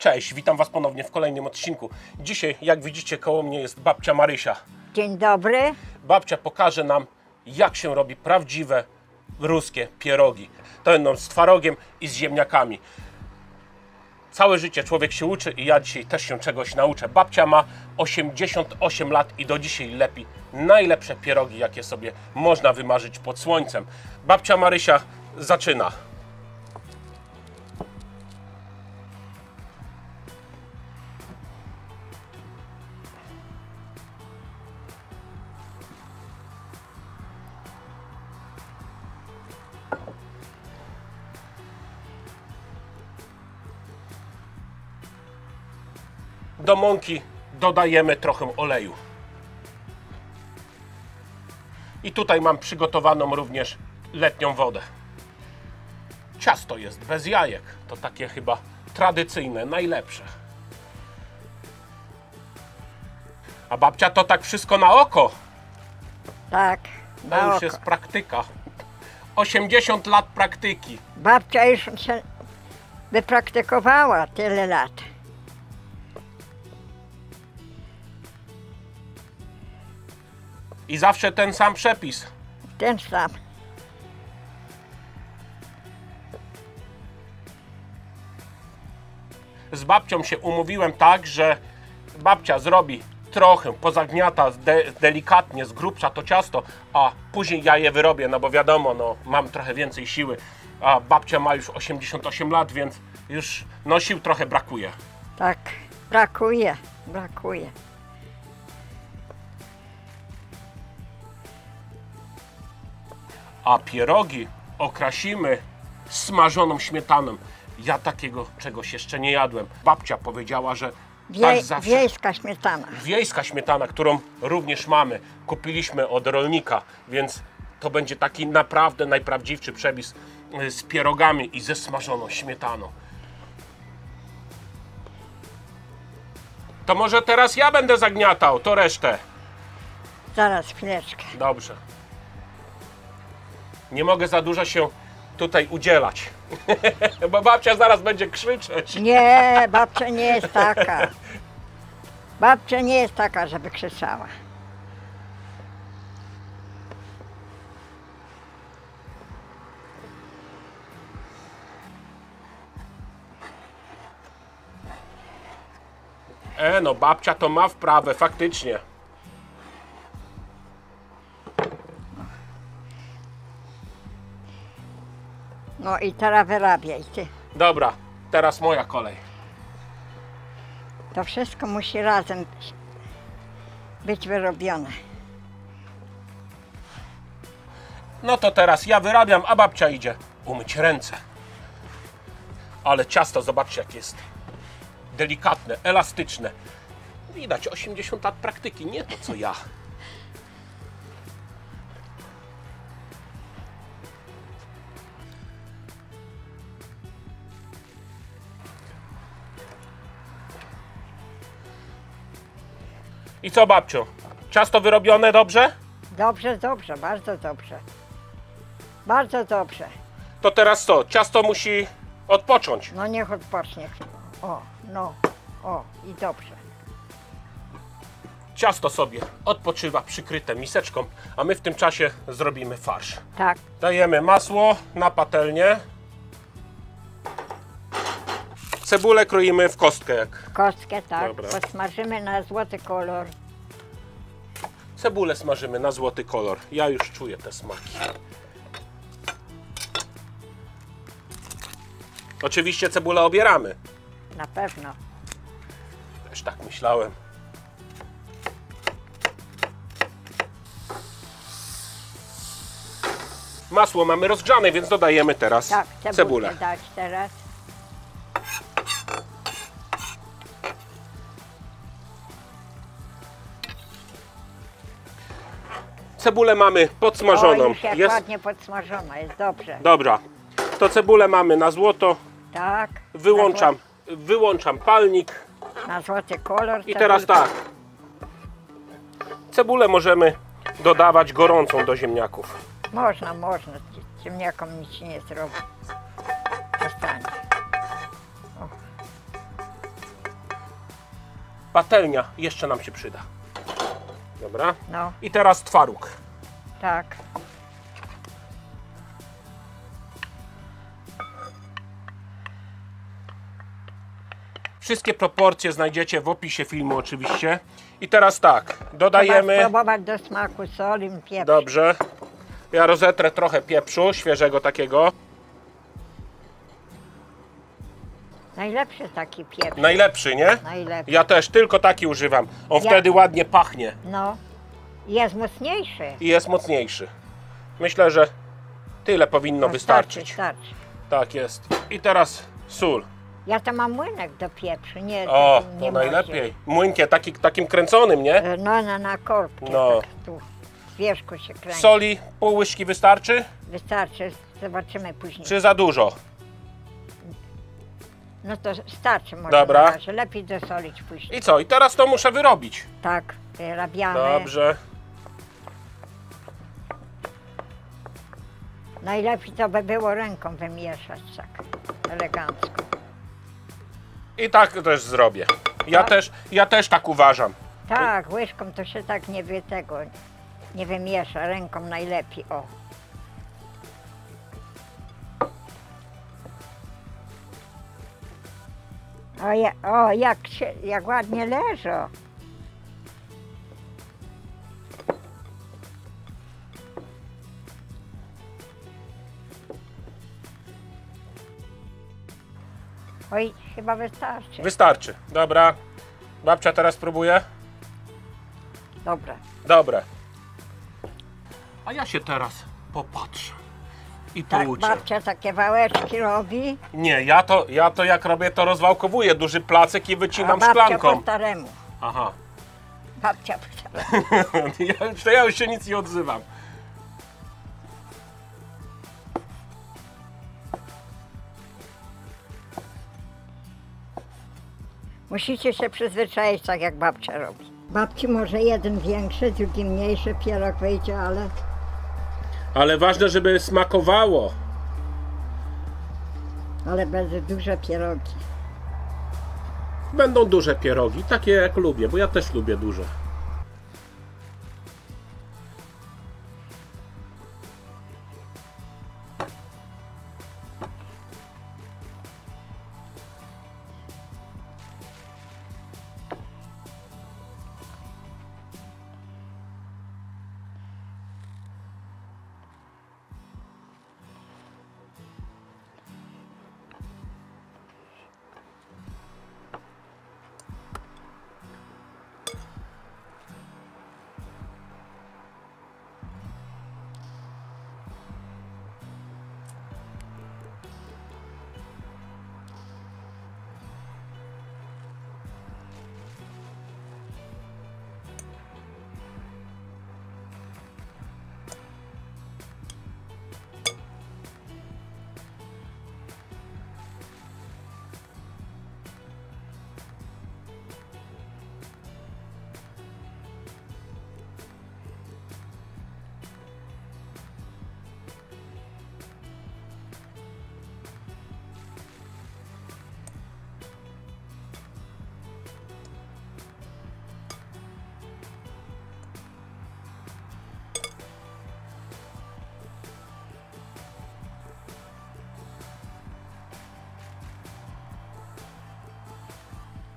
Cześć, witam Was ponownie w kolejnym odcinku. Dzisiaj, jak widzicie, koło mnie jest babcia Marysia. Dzień dobry. Babcia pokaże nam, jak się robi prawdziwe ruskie pierogi. To będą z twarogiem i z ziemniakami. Całe życie człowiek się uczy i ja dzisiaj też się czegoś nauczę. Babcia ma 88 lat i do dzisiaj lepi najlepsze pierogi, jakie sobie można wymarzyć pod słońcem. Babcia Marysia zaczyna. Do mąki dodajemy trochę oleju. I tutaj mam przygotowaną również letnią wodę. Ciasto jest bez jajek. To takie chyba tradycyjne, najlepsze. A babcia to tak wszystko na oko. Tak, To już oko. jest praktyka. 80 lat praktyki. Babcia już się wypraktykowała tyle lat. I zawsze ten sam przepis. Ten sam. z babcią się umówiłem tak, że babcia zrobi trochę, pozagniata de, delikatnie, z grubsza to ciasto, a później ja je wyrobię, no bo wiadomo, no, mam trochę więcej siły, a babcia ma już 88 lat, więc już no, sił trochę brakuje. Tak, brakuje, brakuje. A pierogi okrasimy smażoną śmietaną. Ja takiego czegoś jeszcze nie jadłem. Babcia powiedziała, że Wie, tak zawsze... wiejska śmietana. wiejska śmietana, którą również mamy, kupiliśmy od rolnika, więc to będzie taki naprawdę najprawdziwszy przepis y, z pierogami i ze smażoną śmietaną. To może teraz ja będę zagniatał, to resztę. Zaraz, chwileczkę. Dobrze. Nie mogę za dużo się tutaj udzielać, bo babcia zaraz będzie krzyczeć. Nie, babcia nie jest taka. Babcia nie jest taka, żeby krzyczała. E, no babcia to ma wprawę, faktycznie. No i teraz wyrabiaj ty. Dobra, teraz moja kolej. To wszystko musi razem być wyrobione. No to teraz ja wyrabiam, a babcia idzie umyć ręce. Ale ciasto, zobaczcie, jak jest delikatne, elastyczne. Widać 80 lat praktyki, nie to co ja. I co, babciu? Ciasto wyrobione dobrze? Dobrze, dobrze, bardzo dobrze. Bardzo dobrze. To teraz co? Ciasto musi odpocząć. No niech odpocznie. O, no, o i dobrze. Ciasto sobie odpoczywa przykryte miseczką, a my w tym czasie zrobimy farsz. Tak, Dajemy masło na patelnię. Cebulę kroimy w kostkę. Jak kostkę tak, Dobra. posmażymy na złoty kolor. cebulę smażymy na złoty kolor. Ja już czuję te smaki. Oczywiście cebulę obieramy. Na pewno. Też tak myślałem. Masło mamy rozgrzane, więc dodajemy teraz Tak, cebulę. dać teraz. Cebulę mamy O, podsmażoną. już jak Jest ładnie podsmażona, jest dobrze. dobra. To cebulę mamy na złoto. Tak. Wyłączam, wyłączam palnik Na, zło- na złoty kolor. i teraz cebulka. tak. Cebulę możemy dodawać gorącą do ziemniaków. Można, można. Ziemniakom nic się nie zrobi. Nie stanie. Patelnia jeszcze nam się przyda. Dobra. No, I teraz twaróg. tak. Wszystkie proporcje znajdziecie w opisie filmu oczywiście. I teraz tak, Trzeba dodajemy... spróbować do smaku soli, pieprz. Dobrze. Ja rozetrę trochę pieprzu, świeżego takiego. Najlepszy taki pieprz. Najlepszy, nie? Najlepszy. Ja też, tylko taki używam. On Ja- wtedy ładnie pachnie No. Jest mocniejszy. i jest mocniejszy. Myślę, że tyle powinno No, wystarczyć. Starczy, starczy. Tak jest. I teraz sól. Ja to mam młynek do pieprzy, nie O, nie to może. najlepiej. Młynkie, taki, takim kręconym, nie? E, No, na korbkę. No. Tak, tu z wierzchu się kręci. Soli pół łyżki wystarczy? Wystarczy, zobaczymy później. Czy za dużo? No to starczy może Dobra. na razie. Lepiej dosolić później. I co? I teraz to muszę wyrobić. Tak, wyrabiamy. Dobrze. Najlepiej to by było ręką wymieszać tak elegancko. I tak też zrobię. Ja Tak? też, ja też tak uważam. Tak, łyżką to się tak nie wie tego, nie wymiesza, ręką najlepiej, o. O, ja, o jak, się, jak ładnie leżą. Oj, chyba wystarczy. Wystarczy. Dobra. Babcia teraz próbuje. Dobra. Dobre. A ja się teraz popatrzę i Tak, babcia takie wałeczki robi. Nie, ja to, ja to jak robię, to rozwałkowuję duży placek i A wycinam babcia po szklanką. staremu. Aha. Babcia po staremu. ja, to ja już się nic nie odzywam. Musicie się przyzwyczaić tak jak babcia robi. Babci może jeden większy, drugi mniejszy pierog wyjdzie, ale Ale ważne, żeby smakowało. ale będzie duże pierogi. Będą duże pierogi, takie jak lubię, bo ja też lubię duże.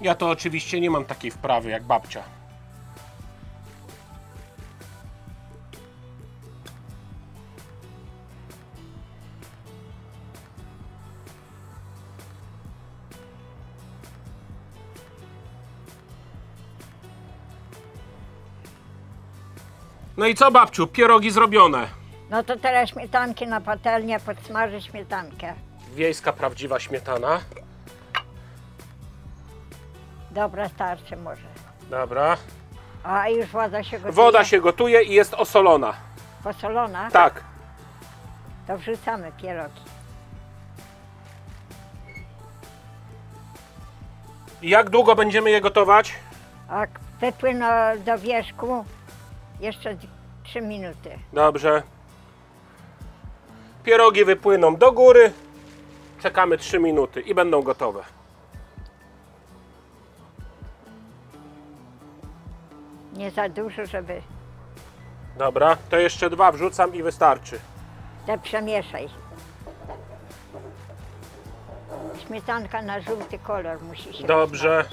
Ja to oczywiście nie mam takiej wprawy jak babcia. No i co babciu, pierogi zrobione. No to teraz śmietanki na patelnię, podsmaży śmietankę. Wiejska prawdziwa śmietana. Dobra, starczy może. Dobra. A już woda się gotuje. Woda się gotuje i jest osolona. Posolona, Tak. to wrzucamy pierogi. Jak długo będziemy je gotować? A wypłyną do wierzchu jeszcze 3 minuty. Dobrze. Pierogi wypłyną do góry. Czekamy 3 minuty i będą gotowe. Nie za dużo, żeby Dobra, to jeszcze dwa wrzucam i wystarczy. te przemieszaj. Śmietanka na żółty kolor musi się Dobrze.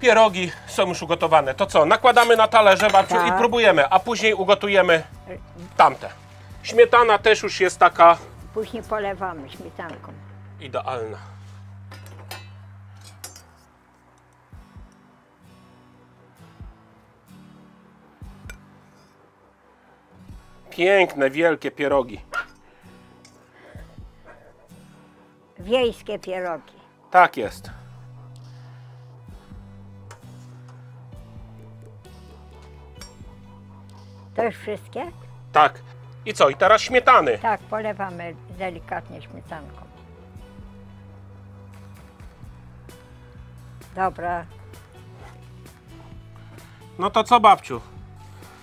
Pierogi są już ugotowane. To co? Nakładamy na talerze, babciu, Tak. i próbujemy, a później ugotujemy tamte. Śmietana też już jest taka Później polewamy śmietanką. idealna. Piękne, wielkie pierogi. Wiejskie pierogi. Tak jest. To już wszystkie? Tak. I co? I teraz śmietany. Tak, polewamy delikatnie śmietanką. Dobra, No to co, babciu?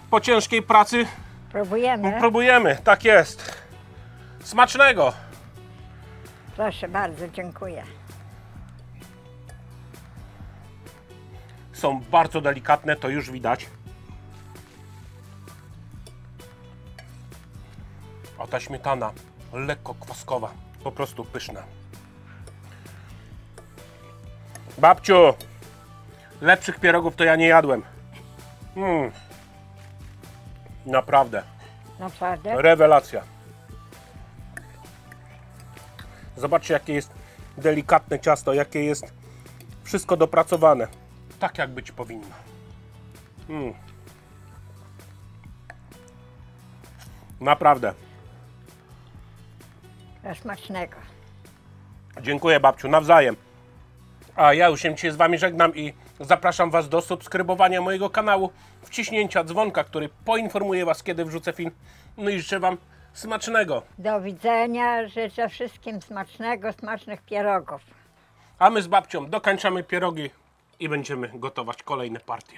Po ciężkiej pracy próbujemy. próbujemy. Tak jest. Smacznego. Proszę bardzo, dziękuję. Są bardzo delikatne, to już widać. A ta śmietana lekko kwaskowa, po prostu pyszna. Babciu, lepszych pierogów to ja nie jadłem. Mm. Naprawdę, Naprawdę? rewelacja. Zobaczcie, jakie jest delikatne ciasto, jakie jest wszystko dopracowane. Tak jak być powinno. Mm. Naprawdę. Smacznego. Dziękuję babciu, nawzajem. A ja już się dzisiaj z wami żegnam i zapraszam was do subskrybowania mojego kanału, wciśnięcia dzwonka, który poinformuje was kiedy wrzucę film. No i życzę wam smacznego. Do widzenia. Życzę wszystkim smacznego, smacznych pierogów. A my z babcią dokończamy pierogi i będziemy gotować kolejne partie.